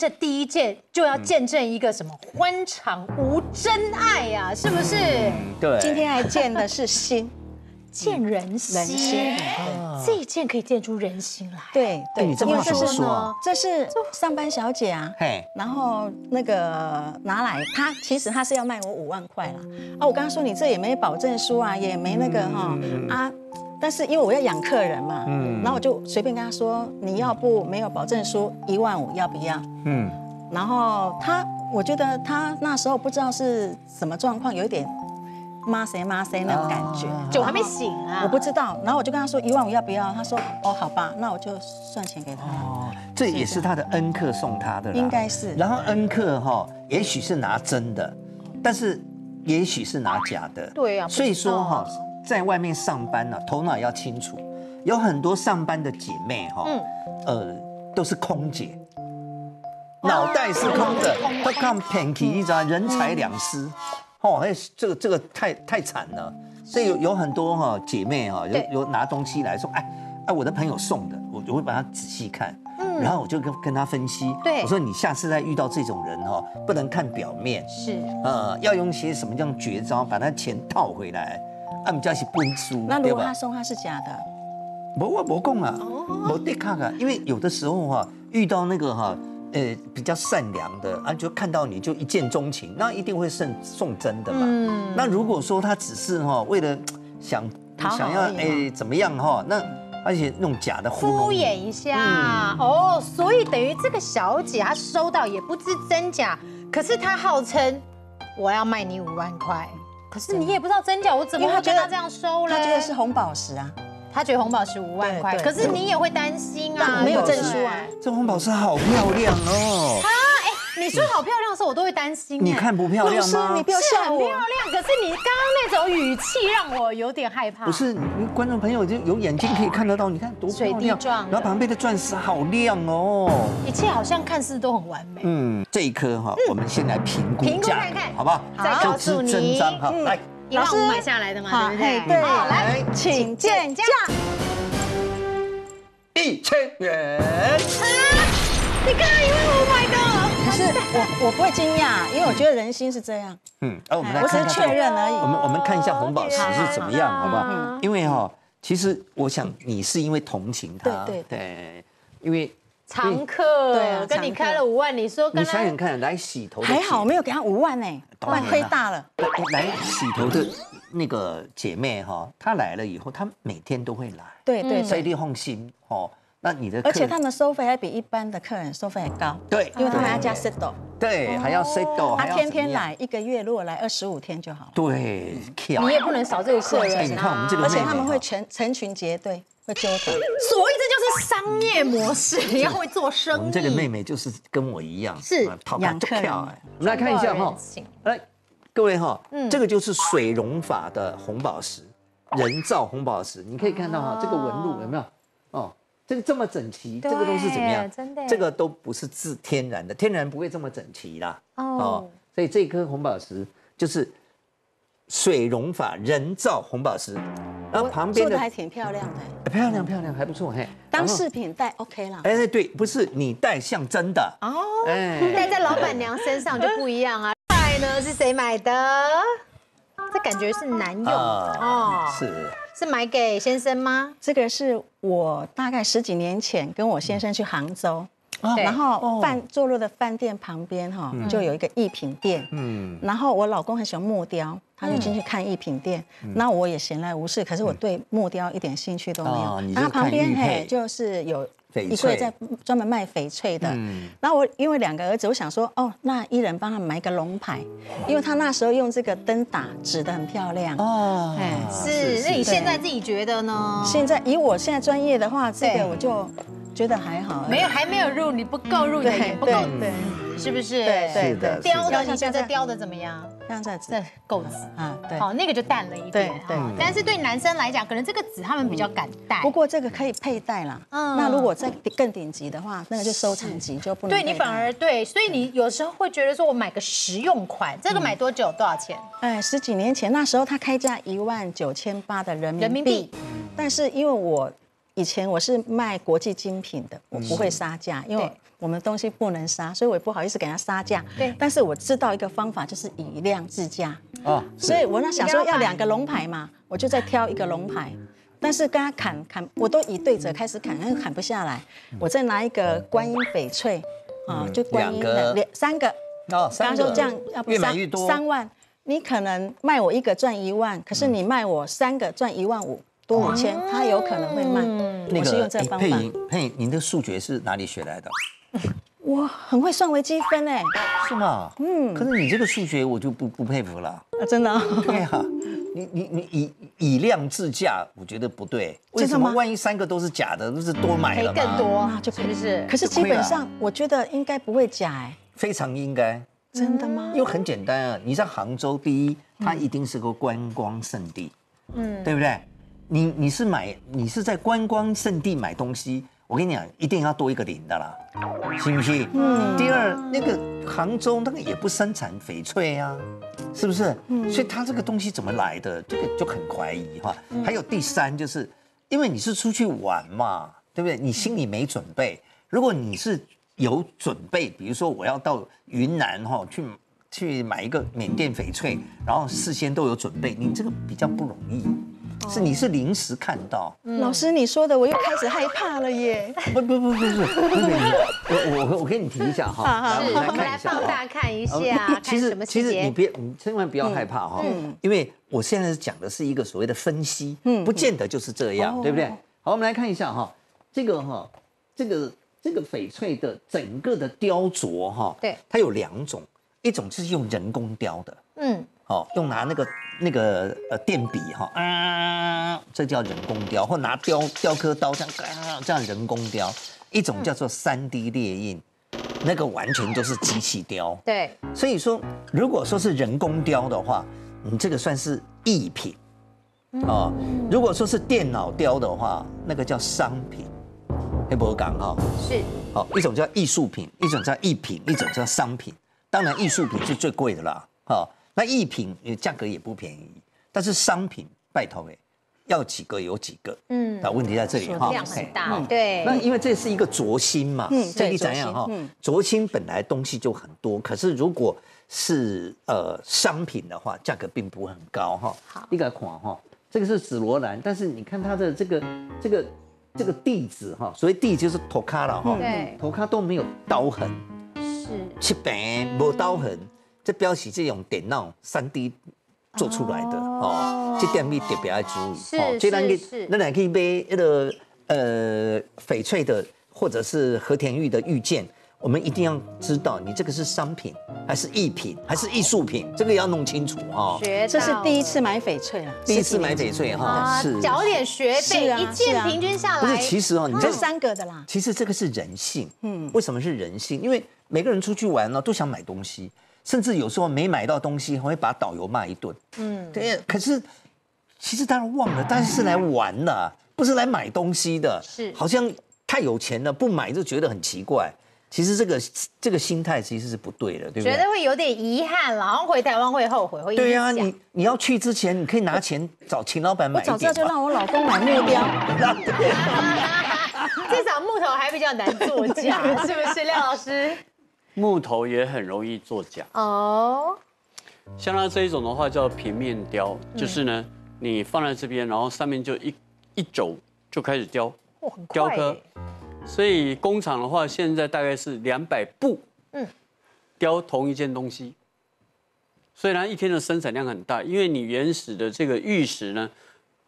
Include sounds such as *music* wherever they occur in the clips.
这第一件就要见证一个什么欢场无真爱呀、是不是？对，今天还见的是心，*laughs* 见人心，人心。这一件可以见出人心来。对对，这话因为这是怎么？说啊？这是上班小姐啊，嘿，然后那个拿来，她其实她是要卖我五万块啦。啊，我刚刚说你这也没保证书啊，也没那个哈、啊，但是因为我要养客人嘛，嗯然后我就随便跟他说，你要不没有保证书一万五要不要？嗯，然后他，我觉得他那时候不知道是什么状况，有一点骂谁骂谁那种感觉。酒还没醒啊，我不知道，然后我就跟他说一万五要不要？他说哦好吧，那我就算钱给他。哦，这也是他的恩客送他的啦，应该是然后恩客哈，也许是拿真的，但是也许是拿假的。对啊所以说哈在外面上班呢，头脑要清楚。有很多上班的姐妹哈，嗯。呃，都是空姐，脑袋是空的，都看 Panky，你知道，人财两失。哦，哎，这个这个太太惨了。所以有有很多哈姐妹哈，有有拿东西来说，哎哎，我的朋友送的，我我会把它仔细看，然后我就跟跟他分析，对。我说你下次再遇到这种人哈，不能看表面，是。呃，要用些什么样绝招把他钱套回来，啊，不叫是本书，对吧那如果他？送他是假的，不我不讲啊，哦。我得看看，因为有的时候哈、遇到那个哈、呃，比较善良的啊，就看到你就一见钟情，那一定会送送真的嘛。嗯。那如果说他只是哈、为了想讨好想要哎怎么样哈、那而且那种假的敷衍一下、哦，所以等于这个小姐她收到也不知真假，可是她号称我要卖你五万块，可是你也不知道真假，我怎么会跟他这样收嘞？他觉得是红宝石啊，他觉得红宝石五万块，可是你也会担心啊，没有证书啊。这红宝石好漂亮哦，你说好漂亮的时候，我都会担心、哎你看不漂亮吗你？不要是很漂，亮，可是你刚刚那种语气让我有点害怕。不是，观众朋友就有眼睛可以看得到，你看多漂水滴亮，状然后旁边的钻石好亮哦。一切好像看似都很完美。嗯，这一颗哈，我们先来评估评估看看好不好？再告诉你就吃真章哈，嗯来，一万老师五买下来的嘛，好对不对？嘿对好来，请见价。一千元。啊你刚刚一万五买的，可是我我不会惊讶，因为我觉得人心是这样，嗯，啊，我们来我只是确认而已。我们我们看一下红宝石是怎么样，好不好嗯？因为哈，其实我想你是因为同情他，对对，因为常客，对啊跟你开了五万，你说跟你想想看，来洗头还好没有给他五万呢，不然亏大了。来来洗头的那个姐妹哈，她来了以后，她每天都会来，对对对，所以你放心哦。那你的客而且他们收费还比一般的客人收费还高，对，因为他们要加 settle，对，还要 set 哦他还要天天来，一个月如果来二十五天就好了。对，你也不能少这个客人啊。哎你看我们这个而且他们会成成群结队，会纠团。所以这就是商业模式，你要会做生意。我们这个妹妹就是跟我一样，是啊跑养客人。跳哎。我们来看一下哈，来，各位哈嗯，这个就是水溶法的红宝石，人造红宝石，你可以看到哈，这个纹路有没有？哦，这个这么整齐，对这个都是怎么样？真的这个都不是自天然的，天然不会这么整齐啦。哦哦，所以这颗红宝石就是水溶法人造红宝石，然后旁边的做的还挺漂亮的，哎漂亮漂亮还不错嘿。当饰品戴 OK 啦。哎对，不是你戴像真的哦，哎。戴在老板娘身上就不一样啊。*laughs* 戴呢是谁买的？这感觉是男用啊哦，是是买给先生吗？这个是我大概十几年前跟我先生去杭州，啊然后哦饭坐落的饭店旁边哈就有一个艺品店，嗯。然后我老公很喜欢木雕，他就进去看艺品店。那我也闲来无事，可是我对木雕一点兴趣都没有。哦然后旁边嘿就是有翡一柜翠在专门卖翡翠的。嗯然后我因为两个儿子，我想说哦，那一人帮他买一个龙牌，因为他那时候用这个灯打指的很漂亮。哦哎是，那你现在自己觉得呢？现在以我现在专业的话，这个我就觉得还好。没有，还没有入，你不够入你不够对对是不是？对的对，雕的，你觉这样得雕的怎么样？像这样子这够紫。啊，对。好，那个就淡了一点。对对哈但是对男生来讲，可能这个紫他们比较敢戴。不过这个可以佩戴啦。嗯那如果再更顶级的话，那个就收藏级就不能。对你反而对，所以你有时候会觉得说，我买个实用款，这个买多久多少钱？哎，十几年前那时候他开价一万九千八的人民币，人民币但是因为我以前我是卖国际精品的，我不会杀价，因为我们东西不能杀，所以我也不好意思给他杀价。对但是我知道一个方法，就是以量制价。哦，所以我那想说要两个龙牌嘛，我就再挑一个龙牌。但是跟他砍砍，我都以对折开始砍，但是砍不下来。我再拿一个观音翡翠，啊，就观音的两三个。哦，刚三个刚说这样，要不三三万，你可能卖我一个赚一万，可是你卖我三个赚一万五，多五千，他有可能会卖。那我是用个哎这个方法，佩莹，佩莹，您的数学是哪里学来的？*laughs* 我很会算微积分哎，是吗？嗯，可是你这个数学我就不不佩服了。啊真的哦。对呀、你你你以以量制价，我觉得不对。为什么万一三个都是假的，不是多买赔了吗？更多那，就是不是？可是基本上我觉得应该不会假哎，非常应该，真的吗因？为很简单啊。你在杭州，第一，它一定是个观光胜地，嗯，对不对？你你是买你是在观光胜地买东西，我跟你讲，一定要多一个零的啦，信不信？嗯。第二，那个杭州那个也不生产翡翠啊，是不是？嗯所以它这个东西怎么来的，这个就很怀疑哈。还有第三，就是因为你是出去玩嘛，对不对？你心里没准备。如果你是有准备，比如说我要到云南哈去去买一个缅甸翡翠，然后事先都有准备，你这个比较不容易。是你是临时看到，老师你说的，我又开始害怕了耶。不不不不是，不是我我我给你提一下哈，我们来放大看一呃下，看其实。其实你别，你千万不要害怕哈，因为我现在讲的是一个所谓的分析，嗯不见得就是这样，对不对？好，我们来看一下哈，这个哈，这个这个翡翠的整个的雕琢哈，对它有两种，一种就是用人工雕的，嗯，哦，用拿那个那个呃电笔哈，啊，这叫人工雕，或拿雕雕刻刀这样啊这样人工雕，一种叫做三 D 列印，那个完全都是机器雕。对，所以说，如果说是人工雕的话，你这个算是艺品哦。如果说是电脑雕的话，那个叫商品。黑博港哈，是，好，一种叫艺术品，一种叫艺品，一种叫商品。当然，艺术品是最贵的啦，好，那艺品也价格也不便宜，但是商品拜托哎，要几个有几个，嗯，那问题在这里哈，量很大，对。那，因为这是一个卓心嘛，嗯这你对怎样哈卓心本来东西就很多，可是如果是呃商品的话，价格并不很高哈。好。一个款哈，这个是紫罗兰，但是你看它的这个这个这个地址哈，所谓地就是头卡了哈，对。头卡都没有刀痕，是，七百没刀痕，这表示这种电脑三 D 做出来的哦，这点你特别要注意是哦。这咱去咱来可以买那个呃翡翠的或者是和田玉的玉件，我们一定要知道你这个是商品还是艺品还是艺术品，这个要弄清楚哈。学这是第一次买翡翠了，第一次买翡翠哈，啊是，缴点学费，啊一件平均下来不是？其实哦，你这这三个的啦。其实这个是人性，嗯，为什么是人性？因为每个人出去玩呢，都想买东西，甚至有时候没买到东西，还会把导游骂一顿，嗯，对。可是其实大家忘了，大家是来玩的，不是来买东西的，是好像太有钱了，不买就觉得很奇怪。其实这个这个心态其实是不对的，对不对觉得？会有点遗憾，然后回台湾会后悔，会对呀、想你你要去之前，你可以拿钱找秦老板我早买一点嘛。知道就让我老公买木雕，*laughs* *laughs* 至少木头还比较难作假，是不是，廖老师？木头也很容易作假。哦，像它这一种的话叫平面雕，就是呢，你放在这边，然后上面就一一轴就开始雕雕刻，。所以工厂的话，现在大概是两百步，嗯嗯，雕同一件东西。所以它，一天的生产量很大，因为你原始的这个玉石呢，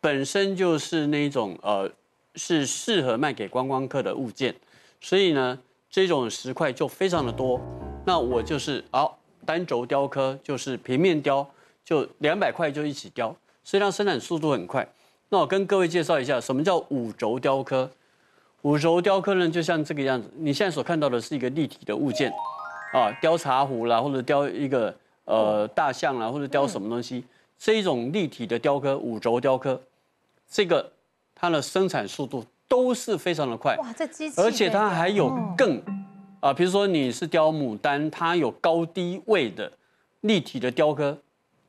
本身就是那种呃，是适合卖给观光客的物件，所以呢，这种石块就非常的多。那我就是好、单轴雕刻，就是平面雕，就两百块就一起雕，所以它生产速度很快。那我跟各位介绍一下，什么叫五轴雕刻？五轴雕刻呢，就像这个样子。你现在所看到的是一个立体的物件，啊，雕茶壶啦，或者雕一个呃大象啦，或者雕什么东西，这一种立体的雕刻，五轴雕刻，这个它的生产速度都是非常的快。哇，这机器，而且它还有更啊，比如说你是雕牡丹，它有高低位的立体的雕刻，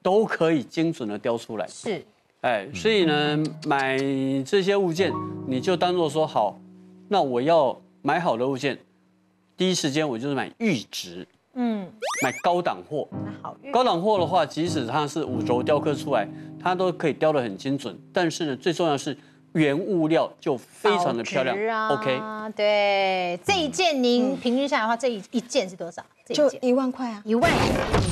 都可以精准的雕出来。是哎，所以呢，买这些物件，你就当做说好，那我要买好的物件，第一时间我就是买玉质，嗯，买高档货。那好运。高档货的话，即使它是五轴雕刻出来，它都可以雕得很精准。但是呢，最重要的是原物料就非常的漂亮。啊 OK，对，这一件您平均下来的话，这一一件是多少？这就一件。一万块啊，一万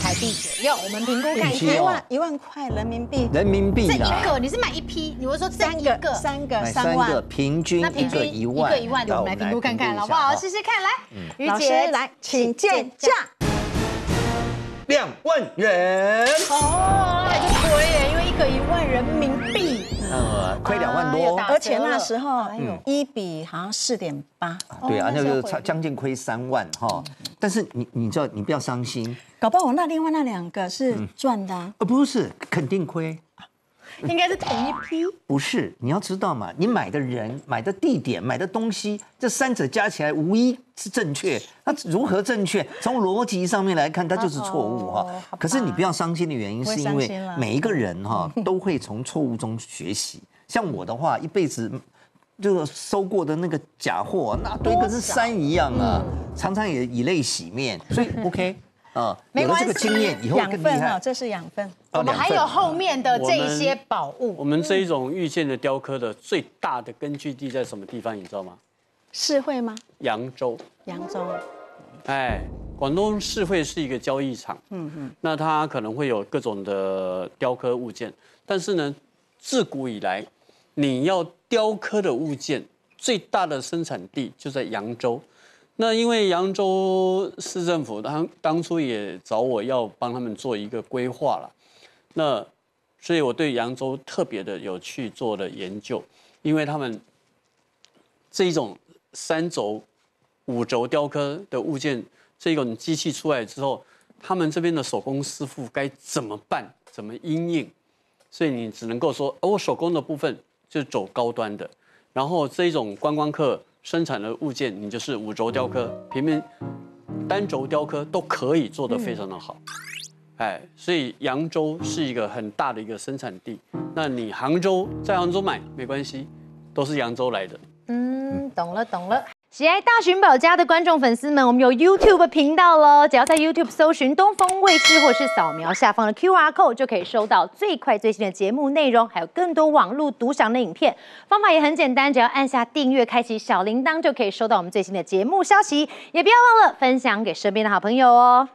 台币左右，我们评估看一万一万块人民币，人民币这一，个你是买一批，你会说这三个三个买三个。平均那平均一万，一个一万的，我们来评估看看，好不好？试试看，来，于姐来，请见价。两万元，哦，那就亏耶，因为一个一万人民亏两万多而且那时候哎呦一比好像四点八，对啊，那个哦那时候会差将近亏三万哈。但是你你知道，你不要伤心，搞不好我那另外那两个是赚的啊。呃，不是，肯定亏。应该是同一批。不是，你要知道嘛，你买的人、买的地点、买的东西，这三者加起来无一是正确。那如何正确？从逻辑上面来看，它就是错误哈。可是你不要伤心的原因，是因为每一个人哈都会从错误中学习。像我的话，一辈子这个收过的那个假货，那堆跟是山一样啊，常常也以泪洗面。所以 *laughs* OK 啊，有了这个经验以后养分更厉害哦，。这是养分。哦我们还有后面的这一些宝物我，们这一种遇见的雕刻的最大的根据地在什么地方？你知道吗？市会吗？扬州。扬州。哎，广东市会是一个交易场，嗯嗯，那它可能会有各种的雕刻物件，但是呢，自古以来，你要雕刻的物件最大的生产地就在扬州。那因为扬州市政府当当初也找我要帮他们做一个规划了，那所以我对扬州特别的有去做的研究，因为他们这一种三轴、五轴雕刻的物件，这种机器出来之后，他们这边的手工师傅该怎么办？怎么应应？所以你只能够说，哦，我手工的部分就是走高端的，然后这一种观光客生产的物件，你就是五轴雕刻、平面单轴雕刻都可以做得非常的好。哎，所以扬州是一个很大的一个生产地。那你杭州在杭州买没关系，都是扬州来的。嗯，懂了懂了。喜爱大寻宝家的观众粉丝们，我们有 YouTube 频道喽，只要在 YouTube 搜寻东风卫视，或是扫描下方的 QR code，就可以收到最快最新的节目内容，还有更多网络独享的影片。方法也很简单，只要按下订阅，开启小铃铛，就可以收到我们最新的节目消息。也不要忘了分享给身边的好朋友哦。